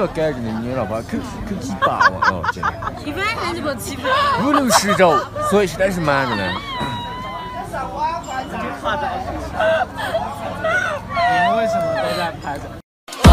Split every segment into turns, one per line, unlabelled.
那个感觉你老婆口口气霸王哦，真的。
一般人就不欺负。
五六十周，所以现在是满的呢。
你们为什么都在拍着？
投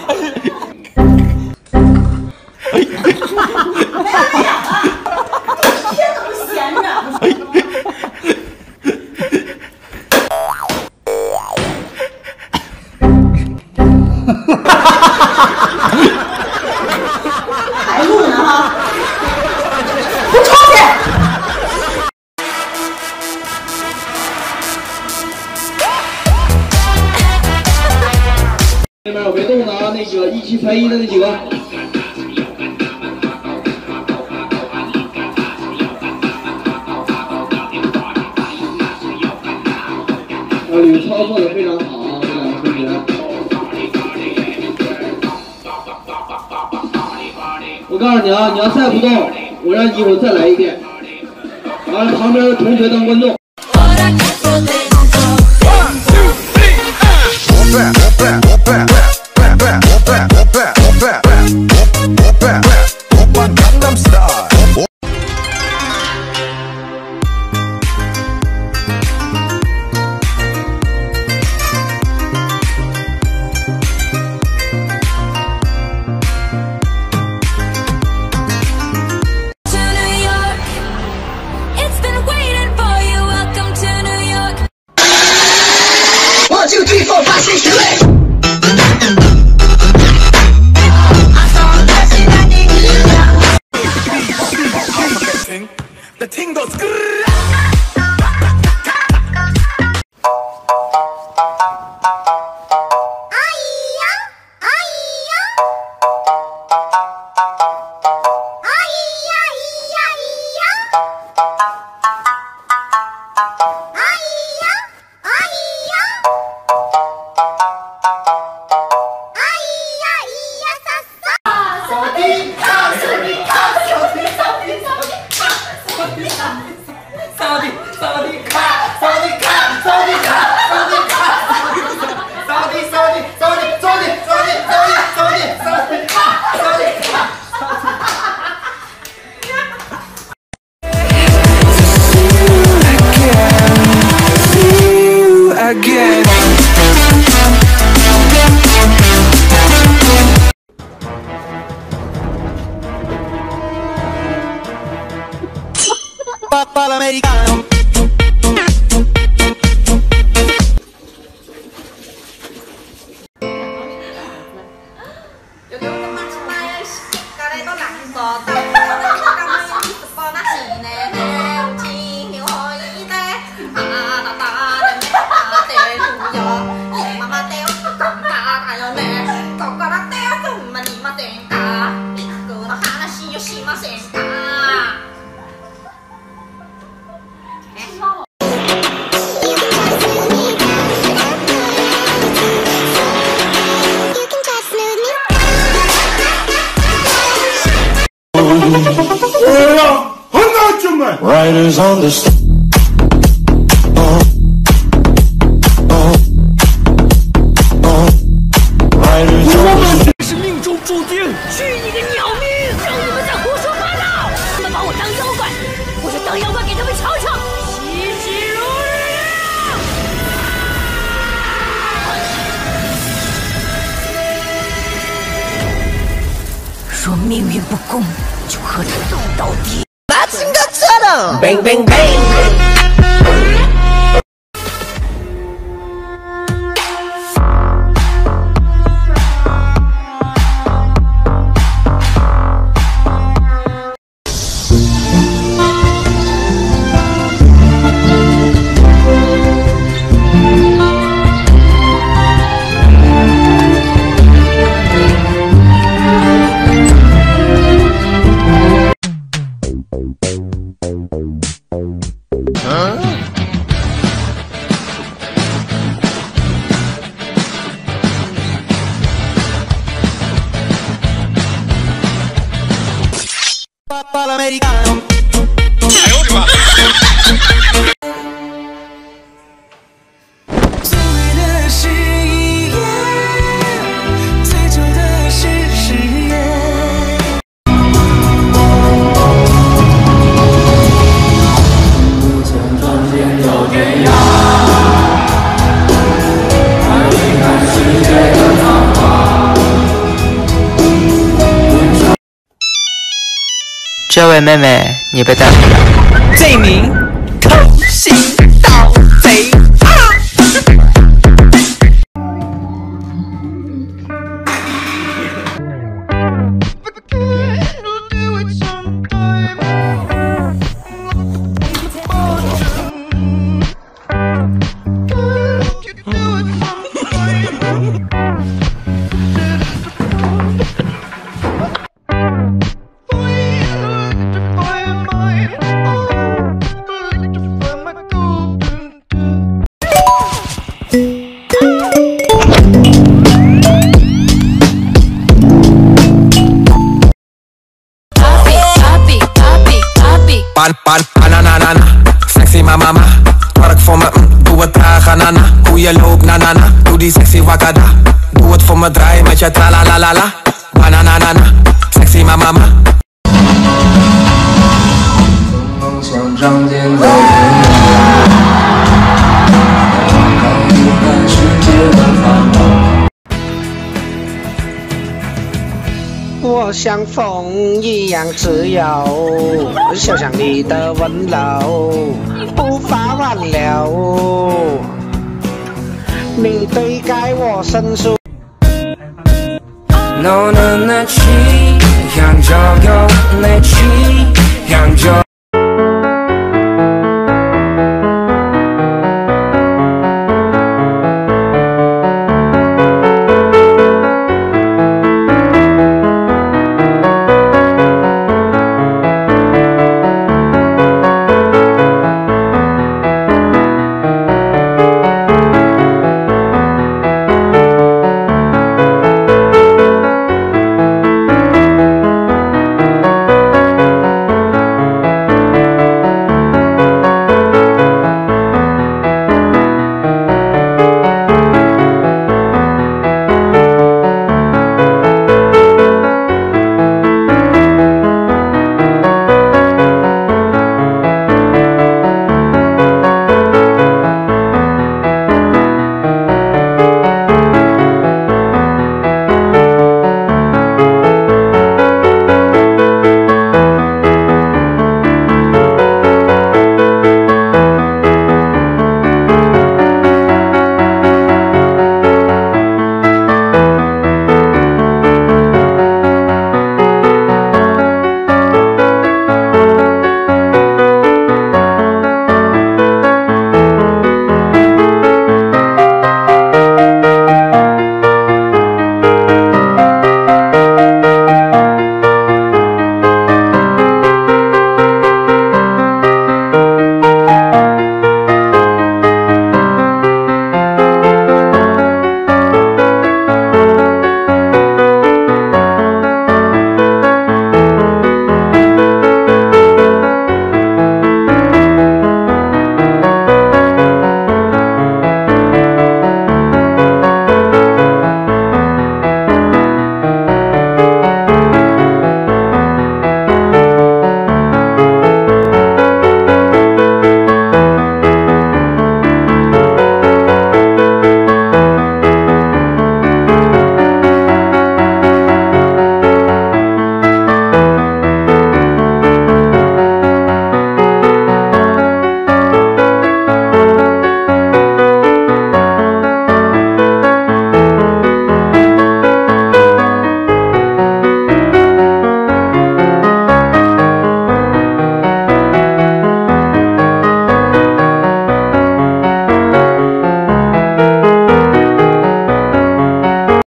动的啊，那个一期排一的那几个。小吕操作的非常好啊，这两个同学。我告诉你啊，你要再不动，我让一会儿再来一遍。完了，旁边的同学当观众。
the thing goes. pop al americano. On the st-
是命中注定。
去你的鸟命！让你们在胡说八道！Americano.
这位妹妹，你被逮捕了。
罪名偷心盗 Pan, pan, pananana. Sexy mama, ma. Twerk voor me, mm, doe het traag, nana. Hoe je loopt, na na na. Doe die sexy wakada. Doe het voor me, draai met je tra la la la la. Bananana. Sexy mama, ma.
想仗剑走天涯，
我像风一样自由，就像你的温柔，无法挽留。你对待我生疏。
너는 내 취향 저격 내 취향 저격